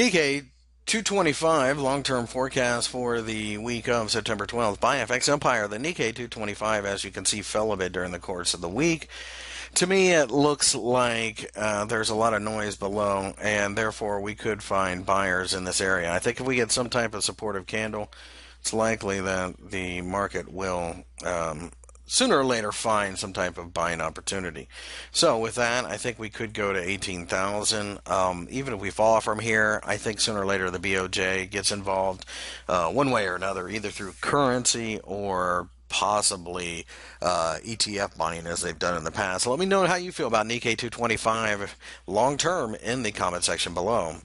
225 long-term forecast for the week of September 12th by FX Empire. The Nikkei 225, as you can see, fell a bit during the course of the week. To me, it looks like uh, there's a lot of noise below, and therefore we could find buyers in this area. I think if we get some type of supportive candle, it's likely that the market will um, sooner or later find some type of buying opportunity. So with that, I think we could go to 18,000. Um, even if we fall from here, I think sooner or later the BOJ gets involved uh, one way or another, either through currency or possibly uh, ETF buying as they've done in the past. let me know how you feel about Nikkei 225 long term in the comment section below.